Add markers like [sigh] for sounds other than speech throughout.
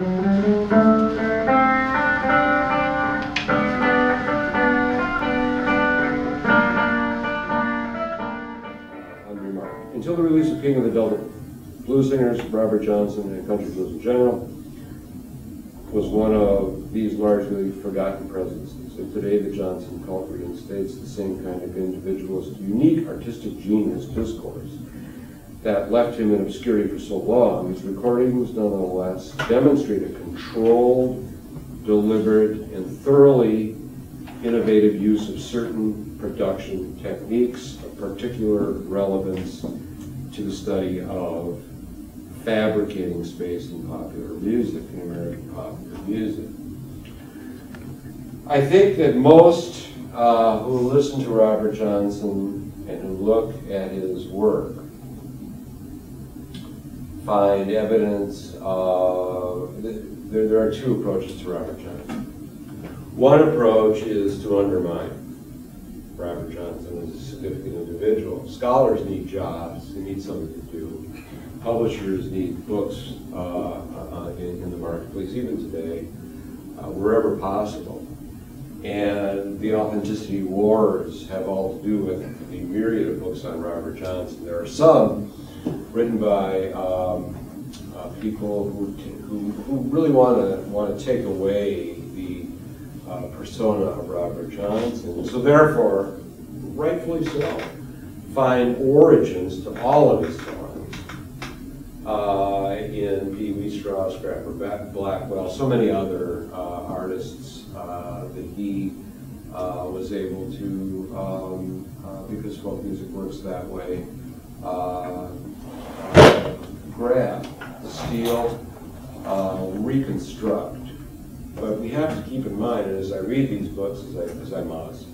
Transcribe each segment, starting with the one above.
Uh, unremarked. Until the release of King of the Delta, blues singers, Robert Johnson, and country blues in general, was one of these largely forgotten presences. And today, the Johnson cult reinstates the same kind of individualist, unique artistic genius discourse that left him in obscurity for so long. His recordings, nonetheless, demonstrate a controlled, deliberate, and thoroughly innovative use of certain production techniques of particular relevance to the study of fabricating space in popular music, in American popular music. I think that most uh, who listen to Robert Johnson and who look at his work find evidence of, there, there are two approaches to Robert Johnson. One approach is to undermine Robert Johnson as a significant individual. Scholars need jobs, they need something to do. Publishers need books uh, uh, in, in, the marketplace, even today, uh, wherever possible. And the authenticity wars have all to do with the myriad of books on Robert Johnson. There are some written by um, uh, people who, who, who really want to want to take away the uh, persona of Robert Johnson. So therefore, rightfully so, find origins to all of his songs uh, in Peetie Wheatstraw, Scrapper Blackwell, so many other uh, artists uh, that he uh, was able to, um, because folk music works that way, grab, the steal, reconstruct, but we have to keep in mind, and as I read these books, as I, as I must,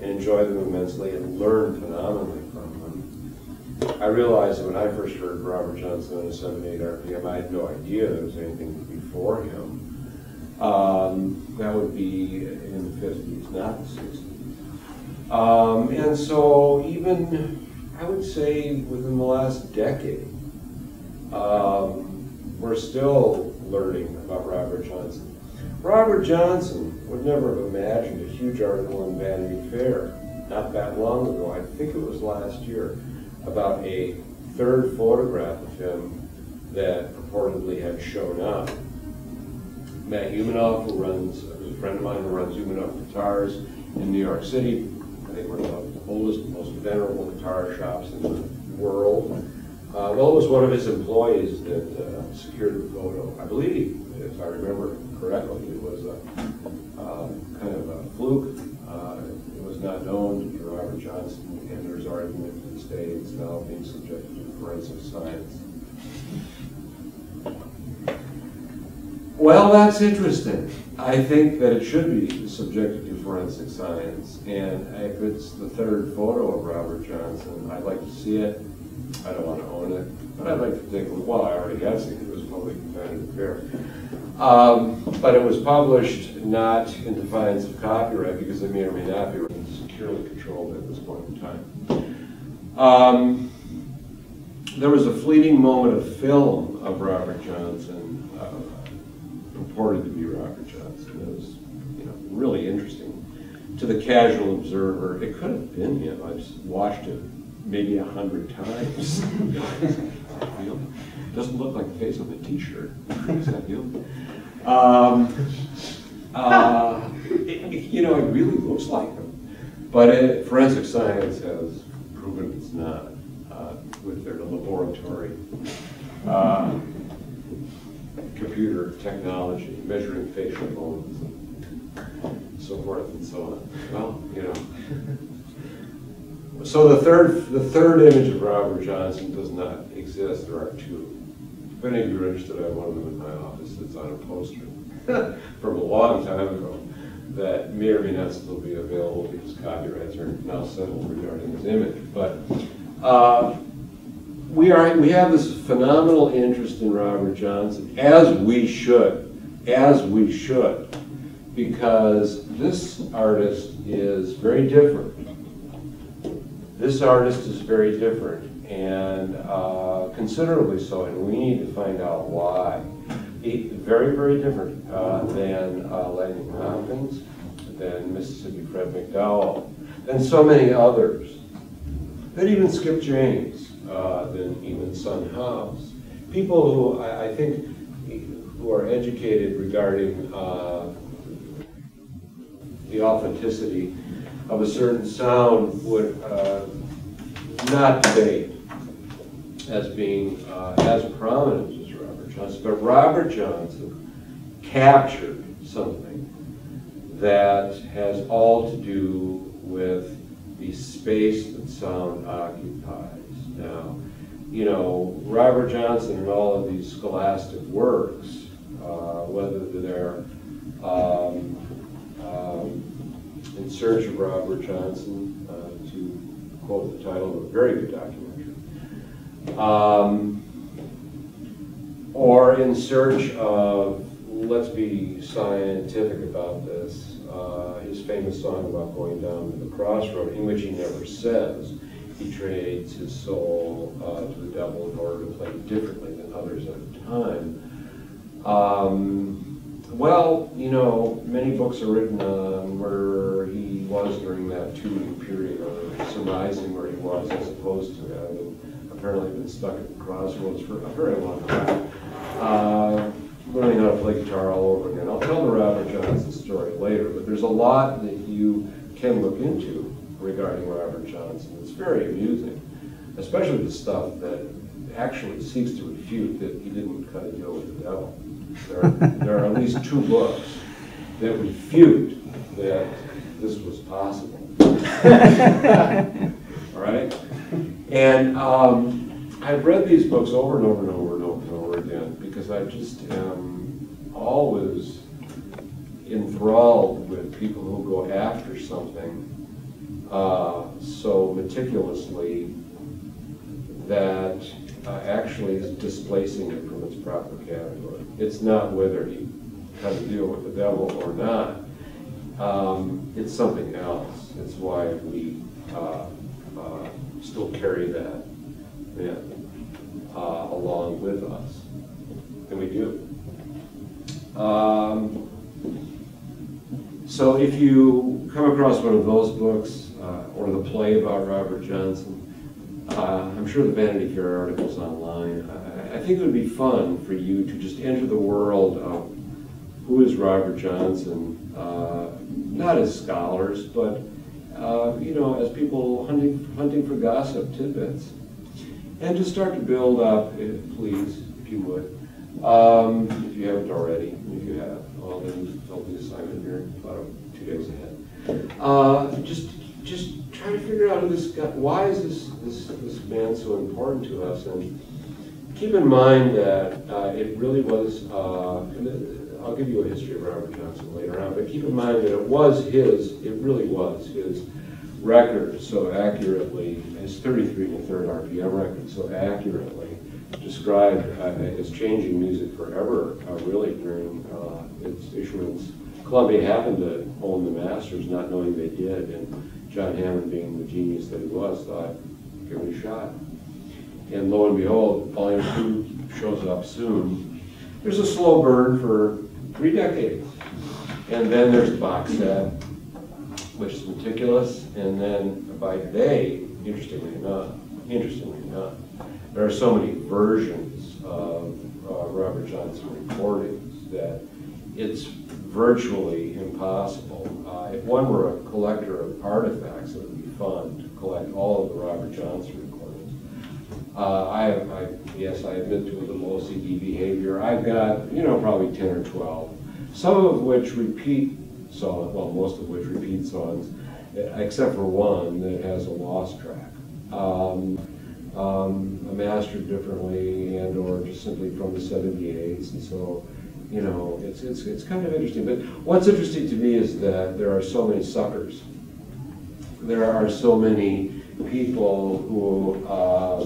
and enjoy them immensely and learn phenomenally from them, I realized that when I first heard Robert Johnson on a 7-8 RPM, I had no idea there was anything before him. Um, that would be in the 50s, not the 60s. Um, and so even, I would say, within the last decade, um, we're still learning about Robert Johnson. Robert Johnson would never have imagined a huge article in Vanity Fair not that long ago, I think it was last year, about a third photograph of him that purportedly had shown up. Matt Umanoff, who runs, who's a friend of mine who runs Umanoff Guitars in New York City, I think one of the oldest, most venerable guitar shops in the world. Uh, well, it was one of his employees that uh, secured the photo. I believe, if I remember correctly, it was a uh, kind of a fluke. Uh, it was not known to Robert Johnson, and there's argument to this day it's now being subjected to forensic science. Well, that's interesting. I think that it should be subjected to forensic science, and if it's the third photo of Robert Johnson, I'd like to see it. I don't want to own it, but I'd like to take a look. Well, I already have seen it. Was public competitive fair. Um, but it was published not in defiance of copyright because it may or may not be securely controlled at this point in time. Um, there was a fleeting moment of film of Robert Johnson, uh, purported to be Robert Johnson. It was, you know, really interesting. To the casual observer, it could have been him. I've watched it maybe a hundred times. [laughs] Doesn't look like the face of a T-shirt. Is that you? Um, uh, it, you know, it really looks like them. But it, forensic science has proven it's not uh, with their laboratory uh, computer technology, measuring facial bones, and so forth and so on. Well, you know. So the third, the third image of Robert Johnson does not exist. There are two. If any of you are interested, I have one of them in my office that's on a poster [laughs] from a long time ago that may or may not still be available because copyrights are now settled regarding his image. But uh, we are we have this phenomenal interest in Robert Johnson, as we should, as we should, because this artist is very different. This artist is very different, and uh, considerably so, and we need to find out why. very, very different uh, than uh, Lightnin' Hopkins, than Mississippi Fred McDowell, and so many others. Then even Skip James, uh, than even Son House. People who I, I think who are educated regarding uh, the authenticity of a certain sound would uh, not debate as being uh, as prominent as Robert Johnson. But Robert Johnson captured something that has all to do with the space that sound occupies. Now, you know, Robert Johnson and all of these scholastic works, uh, whether they're um, um, in search of Robert Johnson, uh, to quote the title of a very good documentary, um, or in search of, let's be scientific about this, uh, his famous song about going down to the crossroad, in which he never says he trades his soul uh, to the devil in order to play differently than others at the time. Um, well, you know, many books are written on where he was during that two-week period, or surmising where he was, as opposed to having apparently been stuck at the crossroads for a very long time. Uh, learning how to play guitar all over again. I'll tell the Robert Johnson story later, but there's a lot that you can look into regarding Robert Johnson. It's very amusing, especially the stuff that actually seeks to refute that he didn't cut a deal with the devil. There are, there are at least two books that refute that this was possible. All right? And um, I've read these books over and over and over and over and over again because I just am always enthralled with people who go after something uh, so meticulously that uh, actually is displacing it from its proper category. It's not whether he had to deal with the devil or not. Um, it's something else. It's why we uh, uh, still carry that myth uh, along with us. And we do. Um, so if you come across one of those books uh, or the play about Robert Johnson, uh, I'm sure the Vanity Fair article's online. I, think it would be fun for you to just enter the world of who is Robert Johnson, uh, not as scholars, but uh, you know, as people hunting hunting for gossip tidbits, and just start to build up, eh, please, if you would, um, if you haven't already. If you have, well, then fill the assignment here about two days ahead. Uh, just just try to figure out who this guy, why is this, this, this man so important to us? And keep in mind that uh, it really was, uh, I'll give you a history of Robert Johnson later on, but keep in mind that it was his, it really was his record so accurately, his 33 and a third RPM record so accurately described uh, as changing music forever, uh, really, during uh, its issuance. Columbia happened to own the masters, not knowing they did, and John Hammond, being the genius that he was, thought, give it a shot. And lo and behold, volume two shows up soon. There's a slow burn for three decades. And then there's the box set, which is meticulous. And then by today, interestingly enough, interestingly enough, there are so many versions of uh, Robert Johnson recordings that it's virtually impossible. Uh, if one were a collector of artifacts, it would be fun to collect all of the Robert Johnson recordings. Uh, I, I, yes, I admit to a little OCD behavior. I've got, you know, probably 10 or 12, some of which repeat songs, well, most of which repeat songs, except for one that has a lost track. Um, um, mastered differently and or just simply from the 78s. And so you know, it's, it's, it's kind of interesting. But what's interesting to me is that there are so many suckers. There are so many people who uh,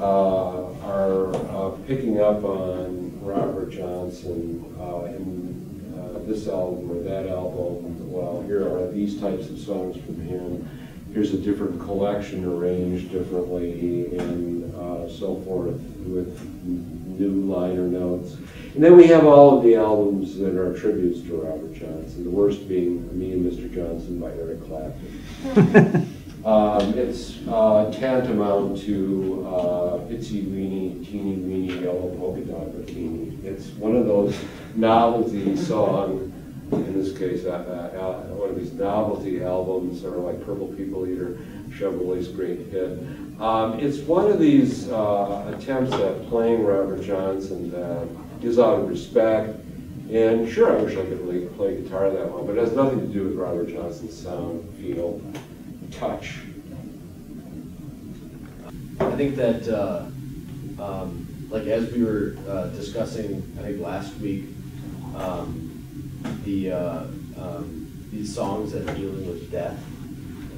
uh, are uh, picking up on Robert Johnson uh, in uh, this album or that album. Well, here are these types of songs from him. Here's a different collection arranged differently and uh, so forth with new liner notes. And then we have all of the albums that are tributes to Robert Johnson, the worst being Me and Mr. Johnson by Eric Clapton. [laughs] Um, It's uh, tantamount to uh, Itsy Weeny, Teeny Weeny, Yellow Polka Dot Bikini. It's one of those novelty song, in this case, uh, uh, one of these novelty albums, sort of like Purple People Eater, Sheb Wooley's great hit. Um, It's one of these uh, attempts at playing Robert Johnson that is out of respect. And sure, I wish I could really play guitar that well, but it has nothing to do with Robert Johnson's sound, feel, touch. I think that, uh, um, like as we were uh, discussing, I think last week, um, the, uh, um, these songs that are dealing with death,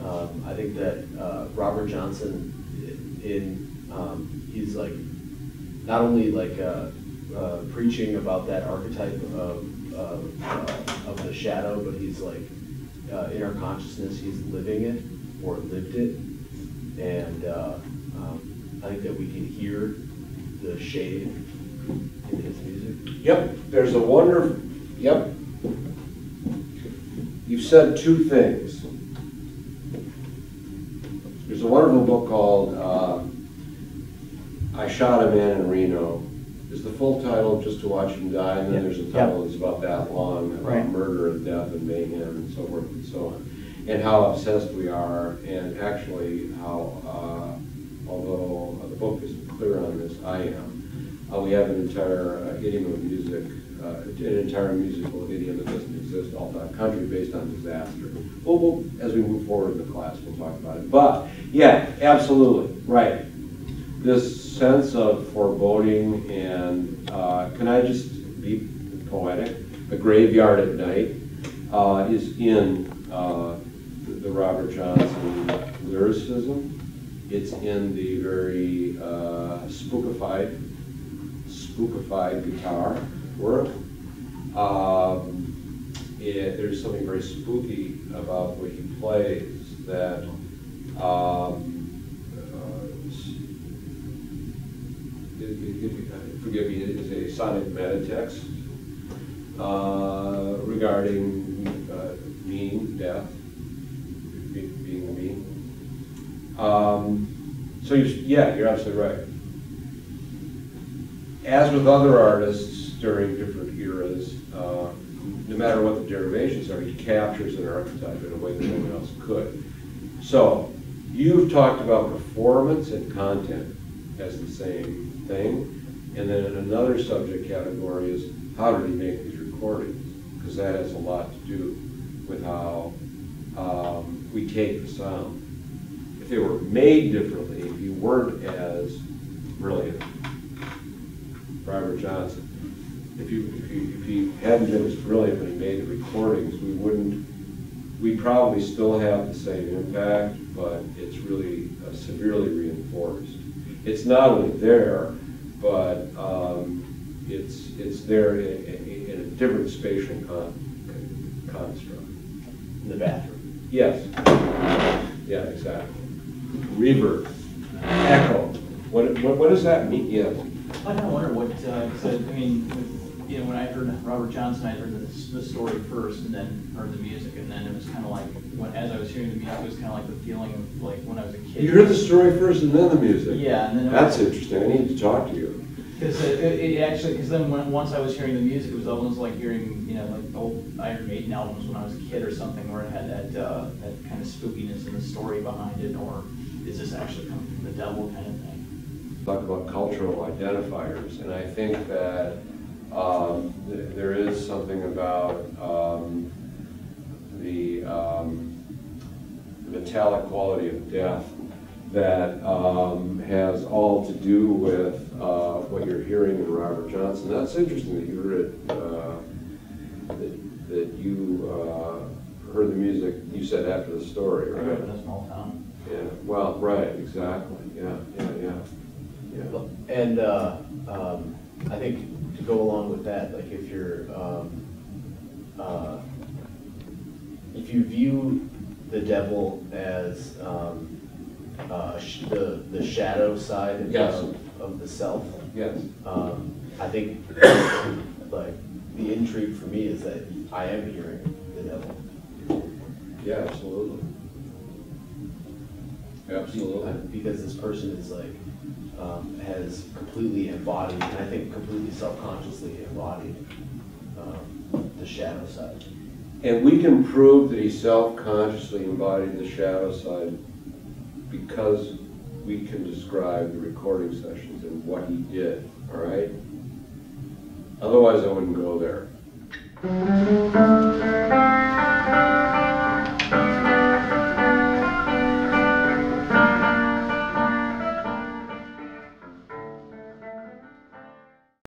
um, I think that uh, Robert Johnson, in, um, he's like, not only like uh, uh, preaching about that archetype of, of, of the shadow, but he's like, in our consciousness, he's living it or lived it. And uh, um, I think that we can hear the shade in his music. Yep, there's a wonder, yep. You've said two things. There's a wonderful book called uh, I Shot a Man in Reno. Is the full title Just to Watch Him Die? And then there's a Yeah. title that's about that long, about Right. murder and death and mayhem and so forth and so on. And how obsessed we are, and actually how, uh, although the book isn't clear on this, I am. Uh, we have an entire uh, idiom of music, uh, an entire musical idiom that doesn't exist all the country based on disaster. Well, we'll, as we move forward in the class, we'll talk about it. But, yeah, absolutely, right. This sense of foreboding and, uh, can I just be poetic? A graveyard at night uh, is in uh, the Robert Johnson lyricism. It's in the very uh, spookified, spookified guitar work. Um, it, there's something very spooky about what he plays that um, uh, it- it- forgive me, it is a sonic metatext uh, regarding uh, meaning, death, be- being mean. Um, So, you, yeah, you're absolutely right. As with other artists during different eras, uh, no matter what the derivations are, he captures an archetype in a way that no one else could. So, you've talked about performance and content as the same thing. And then another subject category is how did he make these recordings? Because that has a lot to do with how um, we take the sound. If they were made differently, if you weren't as brilliant, Robert Johnson, if you, if you, if he hadn't been as brilliant when he made the recordings, we wouldn't, we probably still have the same impact, but it's really uh, severely reinforced. It's not only there, but um, it's, it's there in, in in a different spatial con- construct. In the bathroom. Yes. Yeah, exactly. Reverb, echo, what, what, what does that mean? Yeah. I kind of wonder what, uh I, mean, with, you know, when I heard Robert Johnson, I heard the, the story first and then heard the music, and then it was kind of like, when, as I was hearing the music, it was kind of like the feeling of like when I was a kid. You heard the story first and then the music? Yeah, and then. That's was- interesting, I need to talk to you. Because it, it it actually, because then when, once I was hearing the music, it was almost like hearing, you know, like old Iron Maiden albums when I was a kid or something, where it had that, uh, that kind of spookiness and the story behind it, or is this actually coming from the devil kind of thing? Talk about cultural identifiers, and I think that um, th- there is something about um, the um, metallic quality of death that um, has all to do with uh, what you're hearing in Robert Johnson. That's interesting that you heard it, uh, that, that you uh, heard the music, you said after the story, I grew up right? in a small town. Yeah, well, right, exactly, yeah, yeah, yeah, yeah. And uh, um, I think to go along with that, like if you're, um, uh, if you view the devil as um, uh, sh- the, the shadow side Yes. of, of the self, Yes. Um, I think, like, the intrigue for me is that I am hearing the devil. Yeah, absolutely. Absolutely. Because this person is like, um, has completely embodied, and I think completely self-consciously embodied, um, the shadow side. And we can prove that he self-consciously embodied the shadow side because we can describe the recording sessions and what he did, all right? Otherwise, I wouldn't go there.